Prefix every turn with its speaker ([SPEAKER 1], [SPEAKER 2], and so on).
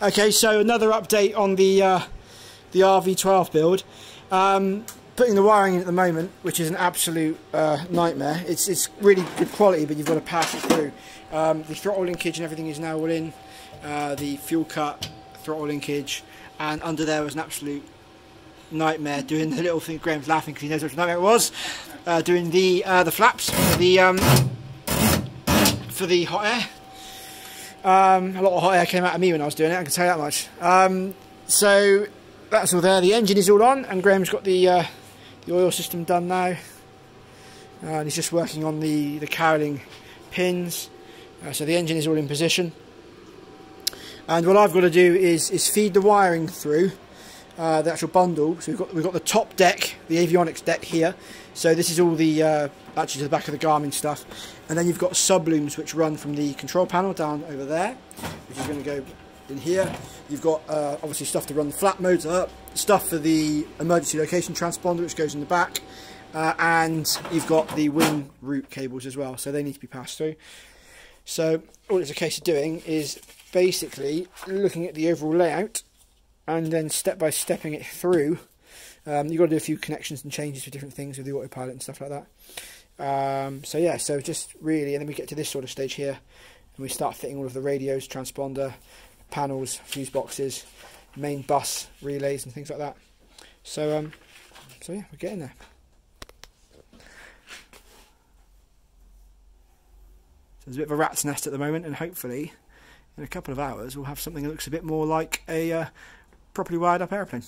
[SPEAKER 1] Okay, so another update on the uh, the RV12 build. Um, putting the wiring in at the moment, which is an absolute uh, nightmare. It's it's really good quality, but you've got to pass it through. Um, the throttle linkage and everything is now all in. Uh, the fuel cut, throttle linkage, and under there was an absolute nightmare doing the little thing. Graham's laughing because he knows what nightmare it was. Uh, doing the uh, the flaps the um, for the hot air. Um, a lot of hot air came out of me when I was doing it. I can tell you that much. Um, so that's all there. The engine is all on, and Graham's got the uh, the oil system done now. Uh, and he's just working on the the cowling pins. Uh, so the engine is all in position. And what I've got to do is is feed the wiring through uh, the actual bundle. So we've got we've got the top deck, the avionics deck here. So this is all the uh, actually to the back of the Garmin stuff, and then you've got sublooms which run from the control panel down over there, which is going to go in here. You've got uh, obviously stuff to run the flat modes up, stuff for the emergency location transponder which goes in the back, uh, and you've got the wing root cables as well. So they need to be passed through. So all it's a case of doing is basically looking at the overall layout and then step by stepping it through. Um, you've got to do a few connections and changes for different things with the autopilot and stuff like that. Um, so yeah, so just really, and then we get to this sort of stage here, and we start fitting all of the radios, transponder, panels, fuse boxes, main bus relays, and things like that. So um, so yeah, we're getting there. So there's a bit of a rat's nest at the moment, and hopefully, in a couple of hours, we'll have something that looks a bit more like a uh, properly wired up aeroplane.